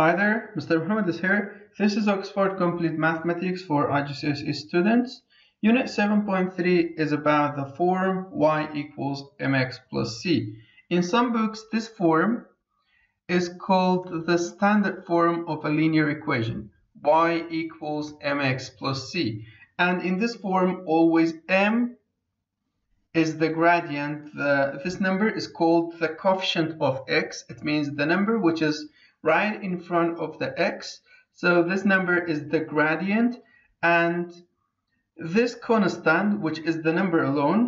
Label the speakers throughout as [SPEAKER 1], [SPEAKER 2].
[SPEAKER 1] Hi there, Mr. Muhammad is here. This is Oxford Complete Mathematics for IGCSE students. Unit 7.3 is about the form y equals mx plus c. In some books, this form is called the standard form of a linear equation, y equals mx plus c. And in this form, always m is the gradient. The, this number is called the coefficient of x. It means the number which is right in front of the x. So this number is the gradient and this constant, which is the number alone,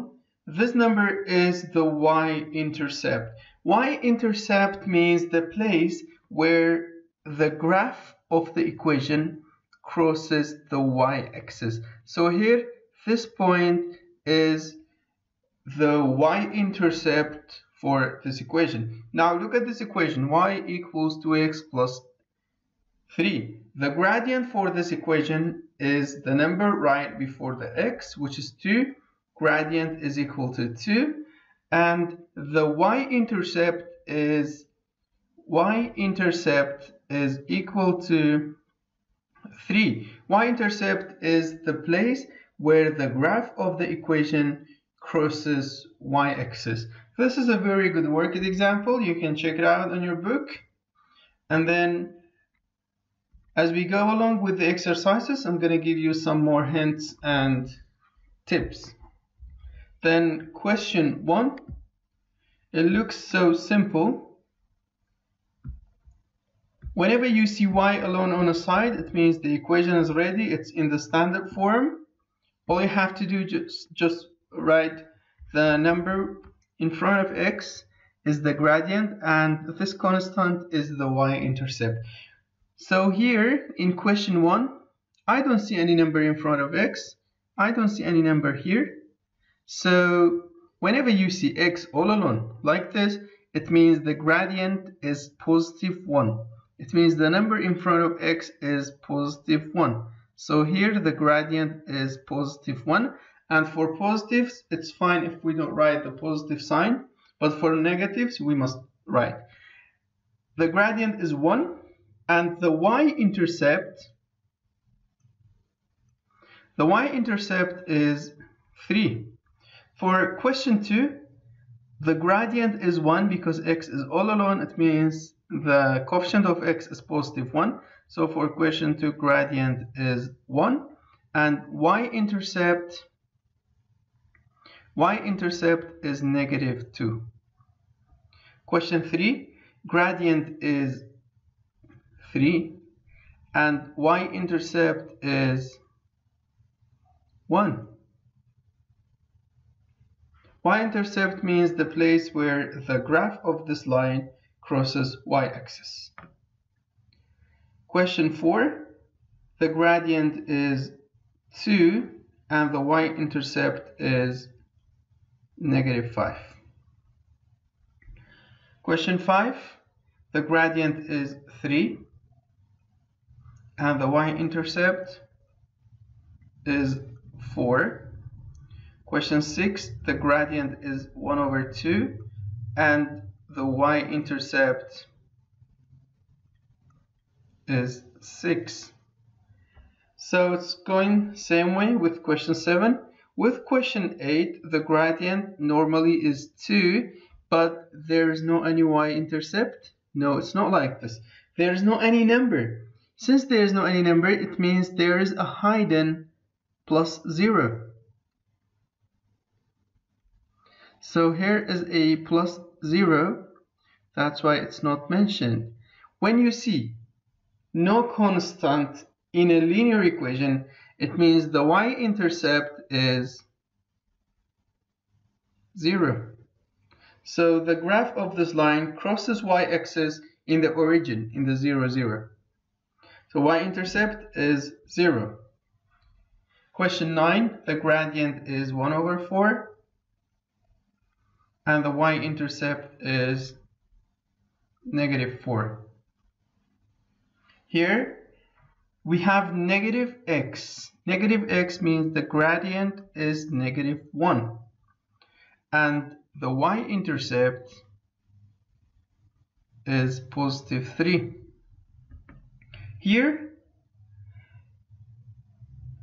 [SPEAKER 1] this number is the y-intercept. Y-intercept means the place where the graph of the equation crosses the y-axis. So here, this point is the y-intercept for this equation. Now look at this equation, y equals 2x plus 3. The gradient for this equation is the number right before the x, which is 2. Gradient is equal to 2. And the y-intercept is y-intercept is equal to 3. Y-intercept is the place where the graph of the equation crosses y-axis. This is a very good worked example. You can check it out on your book. And then as we go along with the exercises, I'm going to give you some more hints and tips. Then question one, it looks so simple. Whenever you see y alone on a side, it means the equation is ready. It's in the standard form. All you have to do just just write the number in front of x is the gradient and this constant is the y-intercept. So here in question 1, I don't see any number in front of x. I don't see any number here. So whenever you see x all alone like this, it means the gradient is positive 1. It means the number in front of x is positive 1. So here the gradient is positive 1 and for positives, it's fine if we don't write the positive sign. But for negatives, we must write. The gradient is 1. And the y-intercept, the y-intercept is 3. For question 2, the gradient is 1 because x is all alone. It means the coefficient of x is positive 1. So for question 2, gradient is 1. And y-intercept y-intercept is negative 2. Question 3, gradient is 3 and y-intercept is 1. Y-intercept means the place where the graph of this line crosses y-axis. Question 4, the gradient is 2 and the y-intercept is negative 5. Question 5. The gradient is 3 and the y-intercept is 4. Question 6. The gradient is 1 over 2 and the y-intercept is 6. So it's going same way with question 7. With question 8, the gradient normally is 2, but there is no any y-intercept. No, it's not like this. There is no any number. Since there is no any number, it means there is a hidden plus 0. So here is a plus 0. That's why it's not mentioned. When you see no constant in a linear equation, it means the y-intercept is 0. So the graph of this line crosses y-axis in the origin, in the 0, 0. So y-intercept is 0. Question 9, the gradient is 1 over 4. And the y-intercept is negative 4. Here, we have negative x. Negative x means the gradient is negative 1. And the y-intercept is positive 3. Here,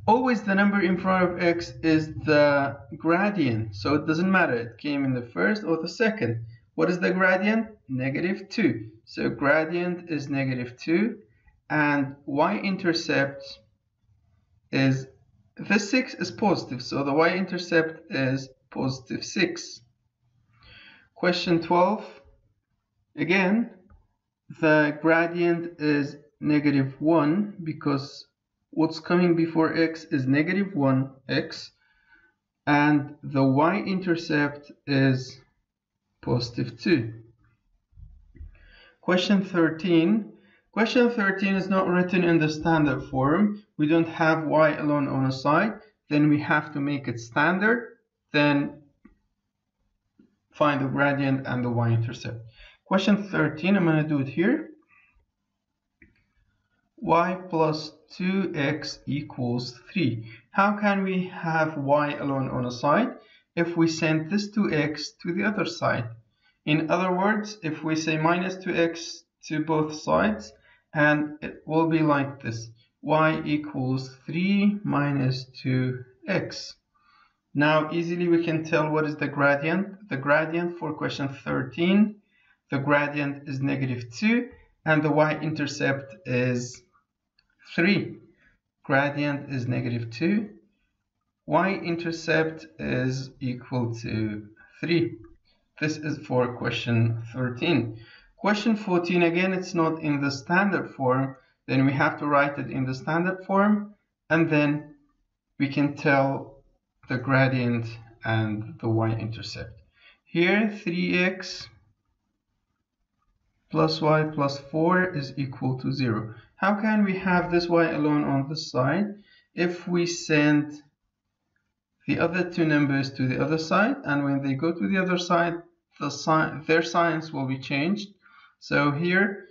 [SPEAKER 1] always the number in front of x is the gradient, so it doesn't matter. It came in the first or the second. What is the gradient? Negative 2. So gradient is negative 2 and y-intercept is the 6 is positive, so the y-intercept is positive 6. Question 12. Again, the gradient is negative 1 because what's coming before x is negative 1 x and the y-intercept is positive 2. Question 13. Question 13 is not written in the standard form. We don't have y alone on a side. Then we have to make it standard. Then find the gradient and the y-intercept. Question 13, I'm going to do it here. y plus 2x equals 3. How can we have y alone on a side? If we send this 2x to the other side. In other words, if we say minus 2x to both sides, and it will be like this. y equals 3 minus 2x. Now easily we can tell what is the gradient. The gradient for question 13, the gradient is negative 2 and the y-intercept is 3. Gradient is negative 2. Y-intercept is equal to 3. This is for question 13. Question 14, again, it's not in the standard form. Then we have to write it in the standard form. And then we can tell the gradient and the y-intercept. Here, 3x plus y plus 4 is equal to 0. How can we have this y alone on this side? If we send the other two numbers to the other side, and when they go to the other side, the sign, their signs will be changed. So here,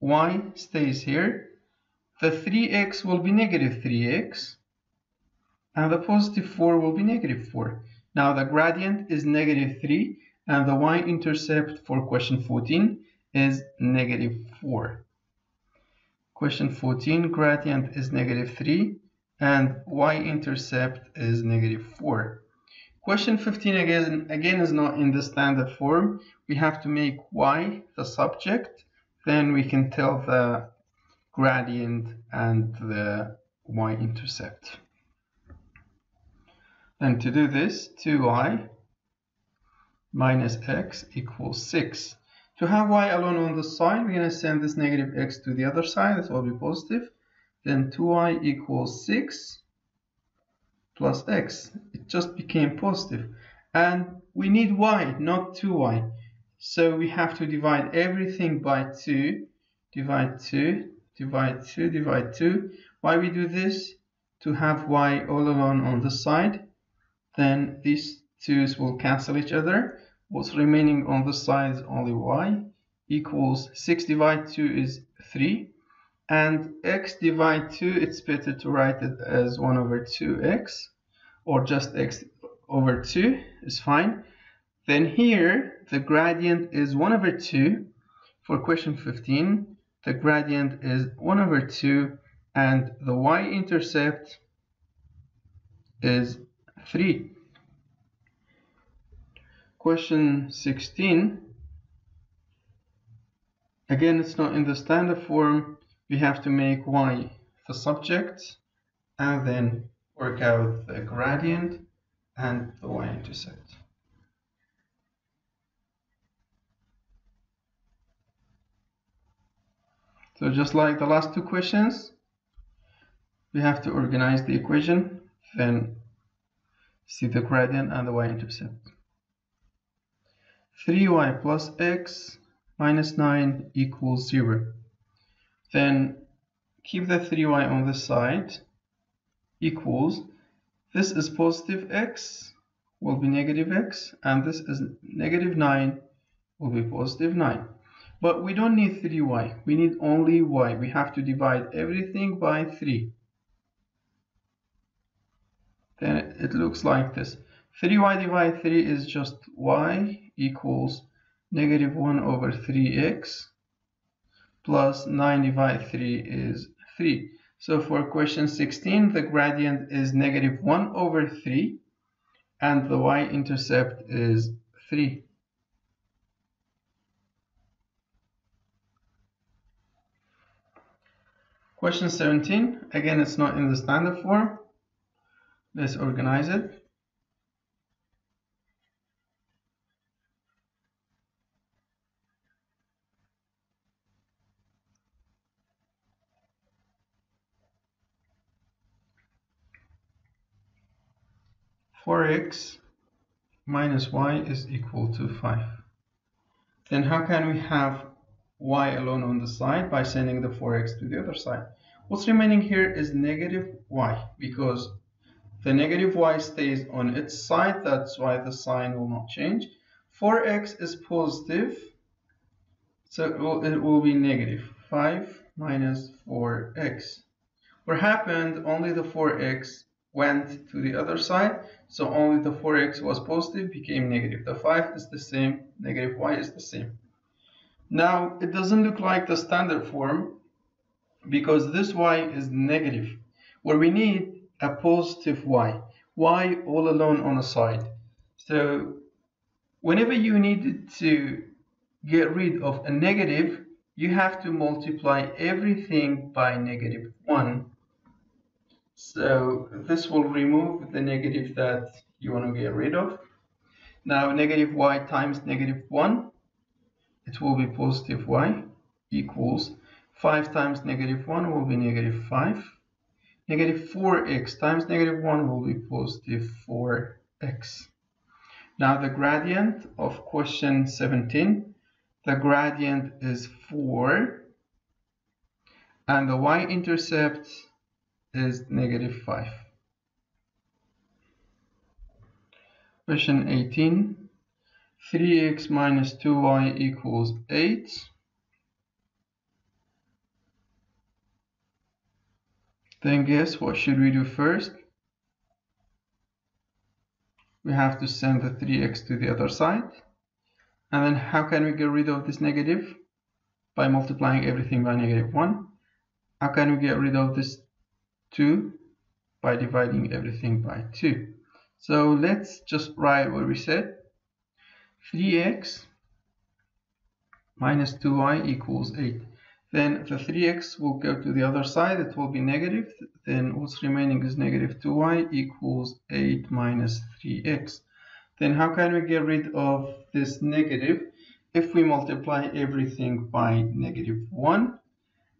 [SPEAKER 1] y stays here. The 3x will be negative 3x, and the positive 4 will be negative 4. Now the gradient is negative 3, and the y-intercept for question 14 is negative 4. Question 14, gradient is negative 3 and y-intercept is negative 4. Question 15 again, again is not in the standard form. We have to make y the subject, then we can tell the gradient and the y-intercept. And to do this, 2y minus x equals 6. To have y alone on the side, we're going to send this negative x to the other side. That will be positive. Then 2y equals 6 plus x. Just became. And we need y, not 2y. So we have to divide everything by 2. Divide 2, divide 2, divide 2. Why we do this? To have y all alone on the side. Then these 2's will cancel each other what's remaining on the side is only y equals 6 divided 2 is 3 and x divided 2 it's better to write it as 1 over 2x or just x over 2 is fine then here the gradient is 1 over 2 for question 15 the gradient is 1 over 2 and the y-intercept is 3 Question 16. Again, it's not in the standard form. We have to make y the subject and then work out the gradient and the y-intercept. So just like the last two questions, we have to organize the equation, then see the gradient and the y-intercept. 3y plus x minus 9 equals 0. Then keep the 3y on the side equals this is positive x will be negative x and this is negative 9 will be positive 9 but we don't need 3y we need only y. We have to divide everything by 3 then it looks like this. 3y divided 3 is just y equals negative 1 over 3x plus 9 divided 3 is 3. So for question 16, the gradient is negative 1 over 3 and the y-intercept is 3. Question 17, again it's not in the standard form. Let's organize it. Four x minus y is equal to 5. Then how can we have y alone on the side by sending the 4x to the other side. What's remaining here is negative y because the negative y stays on its side. That's why the sign will not change. 4x is positive, so it will, it will be negative. 5 minus 4x. What happened, only the 4x went to the other side, so only the 4x was positive, became negative. The 5 is the same, negative y is the same. Now, it doesn't look like the standard form because this y is negative, where we need a positive y, y all alone on a side. So, whenever you need to get rid of a negative, you have to multiply everything by negative 1. So, this will remove the negative that you want to get rid of. Now, negative y times negative 1 it will be positive y equals 5 times negative 1 will be negative 5. Negative 4x times negative 1 will be positive 4x. Now the gradient of question 17, the gradient is 4 and the y-intercept is negative 5. Question 18, 3x minus 2y equals 8. Then guess what should we do first? We have to send the 3x to the other side. And then how can we get rid of this negative? By multiplying everything by negative 1. How can we get rid of this 2? By dividing everything by 2. So let's just write what we said. 3x minus 2y equals 8. Then the 3x will go to the other side, it will be negative. Then what's remaining is negative 2y equals 8 minus 3x. Then how can we get rid of this negative? If we multiply everything by negative 1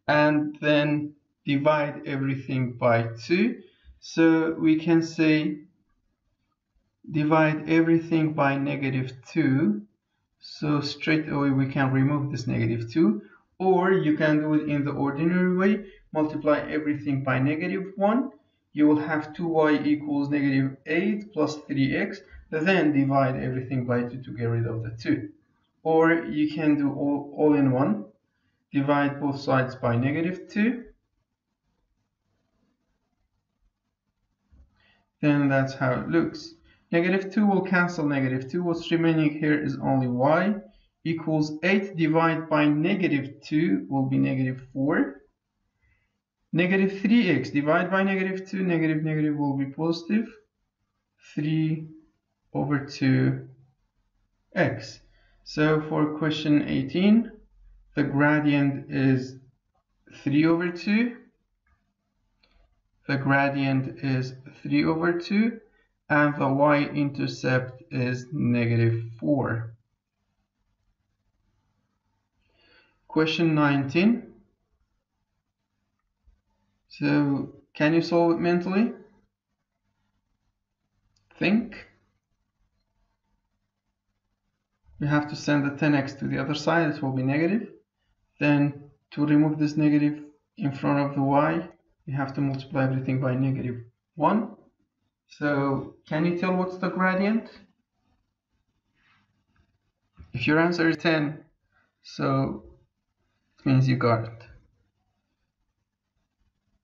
[SPEAKER 1] and then divide everything by 2. So we can say divide everything by negative 2 so straight away we can remove this negative 2 or you can do it in the ordinary way. Multiply everything by negative 1 you will have 2y equals negative 8 plus 3x then divide everything by 2 to get rid of the 2 or you can do all, all in one. Divide both sides by negative 2 then that's how it looks Negative 2 will cancel negative 2. What's remaining here is only y equals 8 divided by negative 2 will be negative 4. Negative 3x divided by negative 2, negative negative will be positive. 3 over 2x. So for question 18, the gradient is 3 over 2. The gradient is 3 over 2 and the y-intercept is negative 4. Question 19. So, can you solve it mentally? Think. We have to send the 10x to the other side, it will be negative. Then, to remove this negative in front of the y, we have to multiply everything by negative 1. So can you tell what's the gradient? If your answer is 10, so it means you got it.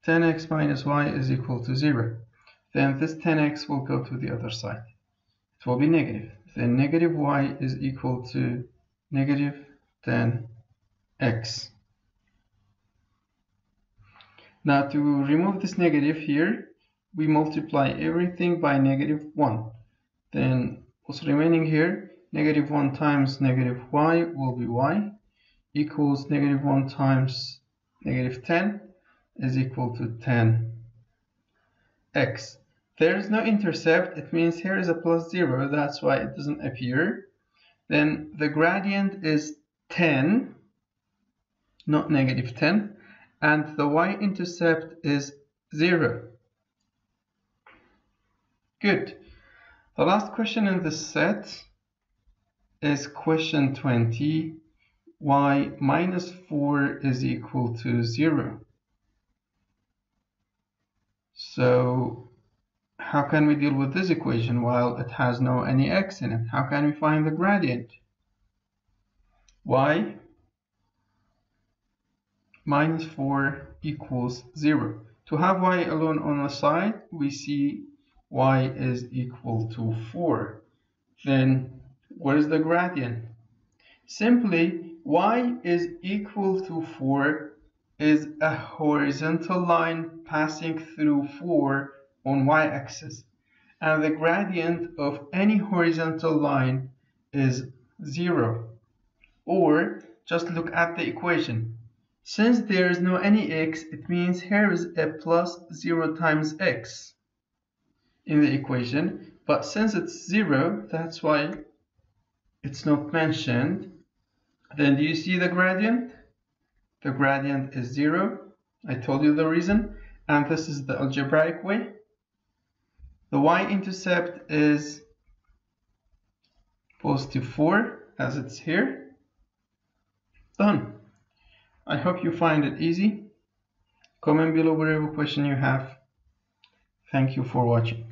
[SPEAKER 1] 10x minus y is equal to 0. Then this 10x will go to the other side. It will be negative. Then negative y is equal to negative 10x. Now to remove this negative here, we multiply everything by negative 1. Then what's remaining here, negative 1 times negative y will be y equals negative 1 times negative 10 is equal to 10 x. There is no intercept, it means here is a plus 0, that's why it doesn't appear. Then the gradient is 10, not negative 10, and the y-intercept is 0. Good. The last question in this set is question 20. y minus 4 is equal to 0. So how can we deal with this equation while it has no any x in it? How can we find the gradient? y minus 4 equals 0. To have y alone on the side, we see y is equal to 4. Then what is the gradient? Simply y is equal to 4 is a horizontal line passing through 4 on y-axis and the gradient of any horizontal line is 0 or just look at the equation since there is no any x it means here is a plus 0 times x in the equation. But since it's 0 that's why it's not mentioned. Then do you see the gradient? The gradient is 0 I told you the reason. And this is the algebraic way. The y-intercept is positive 4 as it's here. Done I hope you find it easy. Comment below whatever question you have. Thank you for watching